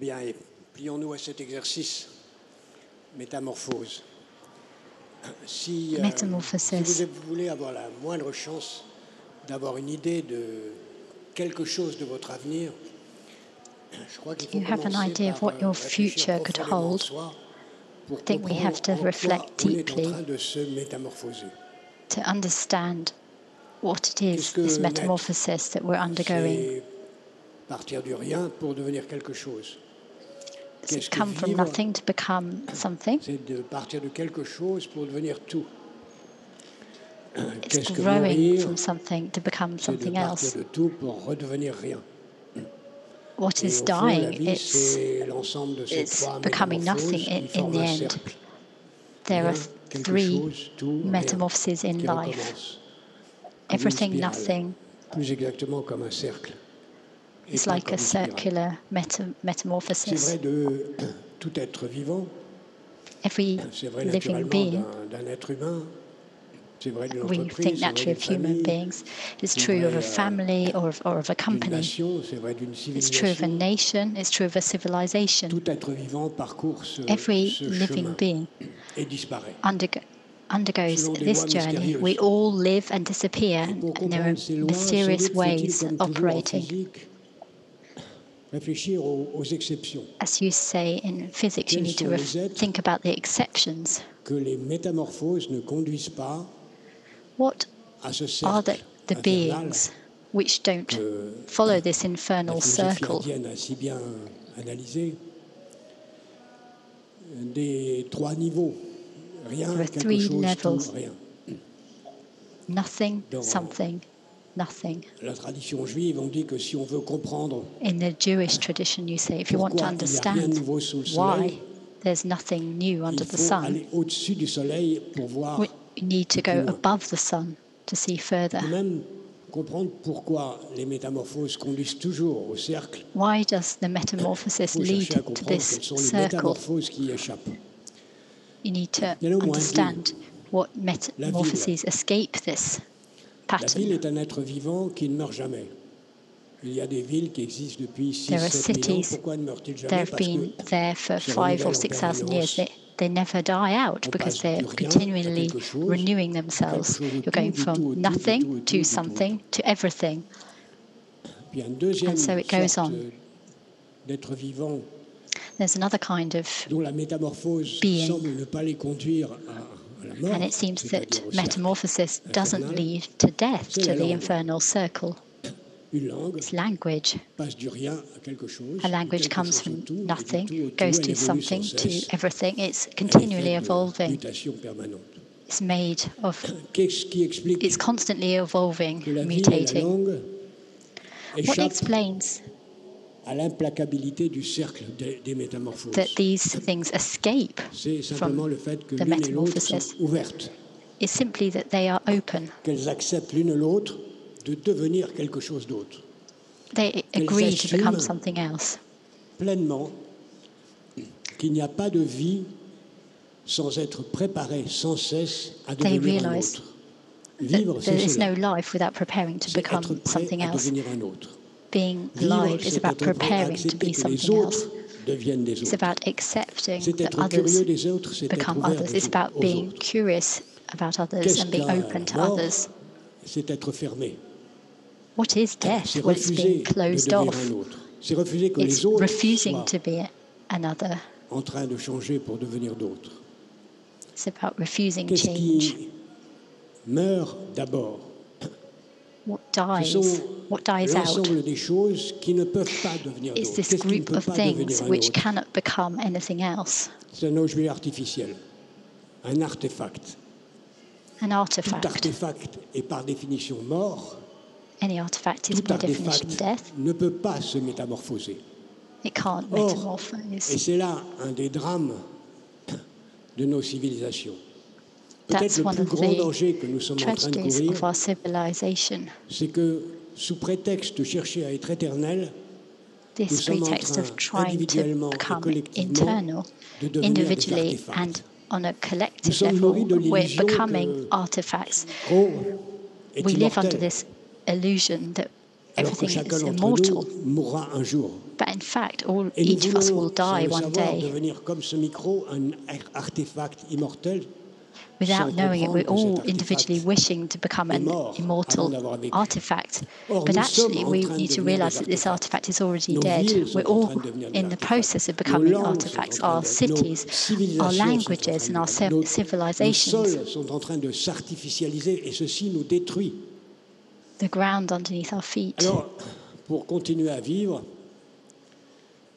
bien, et plions-nous à cet exercice. Métamorphose. Si, euh, si vous voulez avoir la moindre chance d'avoir une idée de quelque chose de votre avenir, je crois qu'il faut you have an idea of what euh, your réfléchir future could hold, I think we comprendre have to reflect deeply. to understand what it is, this metamorphosis that we're undergoing. Partir du rien pour devenir quelque chose. Does qu'est-ce it que come from nothing to become something? C'est de partir de quelque chose pour devenir tout. It's growing from something to become something else. de tout pour redevenir rien. What is au fond, la dying? It's c'est l'ensemble de ces it's becoming nothing in- in the end. there are three chose, tout, rien, metamorphoses in life. recommence. Comme une Everything, nothing. Plus exactement comme un cercle. It's like a circular meta- metamorphosis. tout être vivant, Every vrai living being, d'un d'un être humain, vrai we think naturally of human beings. It's true of a euh, family or of, or of a company. It's true of a nation. It's true of a civilization. Tout être vivant ce, Every living being undergo, undergoes this journey. We all live and disappear, and there are comprendre ces lois, sans mysterious ways operating. As you say in physics, you need to sont ref- les êtres think about the exceptions. que les métamorphoses ne conduisent pas What are the, the beings which don't follow this infernal circle? a si bien analysé des trois niveaux. Rien, There are three chose, levels. Nothing, something, nothing. La tradition juive, on dit que si on veut comprendre In the Jewish tradition, you say if you want to pourquoi il n'y a rien de understand nouveau sous le why soleil, there's nothing new under il the faut sun, aller au-dessus du soleil pour voir, we you need to go above the sun to see further. même comprendre pourquoi les métamorphoses conduisent toujours au cercle. Why does the Il metamorphosis faut lead chercher à to comprendre this quelles sont les circle? métamorphoses qui y échappent. You need to understand what metamorphoses escape this La ville pattern. est un être vivant qui ne meurt jamais. Il y a des villes qui existent depuis 6 There are 7 000 ans. cities Pourquoi They've been there for five or six thousand years. They, they never die out because they're du rien à continually renewing themselves. You're going du tout au from tout, du tout au nothing to something to everything. il y a une deuxième And so it goes on. There's another kind of, dont la métamorphose Being. And it seems that metamorphosis doesn't lead to death, to the infernal circle. It's language. A language comes from nothing, goes to something, to everything. It's continually evolving. It's made of, it's constantly evolving, mutating. What explains à l'implacabilité du cercle des, des métamorphoses. that these things escape C'est simplement from le fait que the l'une et l'autre sont ouvertes, is simply that they are open. qu'elles acceptent l'une l'autre de devenir quelque chose d'autre. They agree to become something else. Pleinement qu'il n'y a pas de vie sans être préparé sans cesse à devenir un autre. Vivre, c'est is no cela. life without preparing to become something à else. devenir un autre. Being alive is about être prêt à preparing to be something else. autres deviennent des It's about accepting that others des autres, c'est être become others. It's about being curious about others and being open to others. C'est être fermé. What is death? Well, it's being closed off. C'est refuser que It's les autres refusing to be another. en train de changer pour devenir d'autres. It's about refusing change. meurt d'abord What dies? What dies out? It's this group of things which cannot become anything else. C'est un objet artificiel, un artefact. An Tout artifact. artefact est par définition mort. Any artifact is Tout by definition artefact death. ne peut pas se métamorphoser. It can't Or, Et c'est là un des drames de nos civilisations. Peut-être That's le one plus of grand the danger que nous sommes en train de tragedies courir, of our civilization. c'est que sous prétexte de chercher à être éternel, nous This sommes en pretext train, of trying to individuellement et become collectivement, internal, de devenir des individually and artefacts. on a Nous collective sommes level, nourris de we're l'illusion becoming que- artifacts. Oh, est We live under immortel, this illusion that alors que everything chacun is d'entre immortal. nous mourra un jour. But in fact, all, Et nous each of us will voulons, sans die le one savoir, day. Devenir comme ce micro, un ar- artefact immortel. Without knowing it, we're all individually wishing to become an immortal avant d'avoir vécu. artifact. But actually, we need to realize that this artifact is already dead. We're all train de devenir des in the process of becoming langues sont en artifacts. Our cities, our civilisations sont en languages, and our civ- nos- Nos civilizations, sols sont train de s'artificialiser et ceci nous détruit. the ground underneath our feet. Pour continuer à vivre,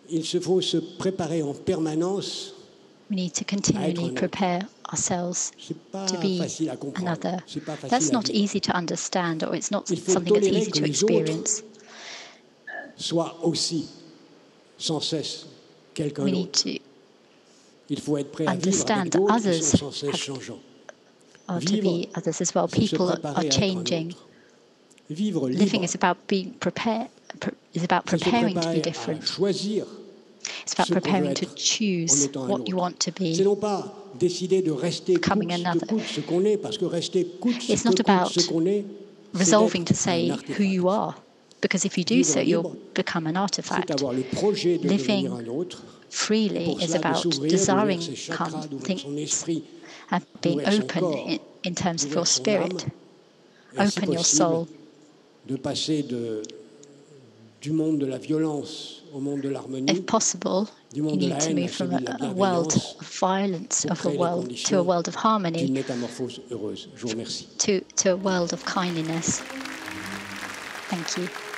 il se faut se préparer en permanence. We need to continually prepare ourselves to be facile à comprendre. another. C'est pas facile That's not easy to understand, or it's not something that's easy to experience. Soit aussi, sans cesse, quelqu'un We need to Il faut être prêt understand that others sont sans cesse have- or to be others as well. People are à être un changing. Living is about being prepared. pre- Is about preparing to be different. It's about ce qu'on veut preparing to choose what you want to be. non pas décider de rester coûte Becoming another. coûte ce qu'on est, parce que rester coûte ce It's not about ce qu'on est, c'est Resolving to say who you are, because if you do so, you'll become an artifact. avoir le projet de Living devenir un autre. Freely is about desiring things and being open in, terms of your spirit. âme, et si Open your soul. De passer de, du monde de la violence au monde de l'harmonie, If possible, du you need la to move from celui de la a, a world of violence, of a world to a world of harmony, métamorphose heureuse. Je vous remercie. to, to a world of kindness. Thank you.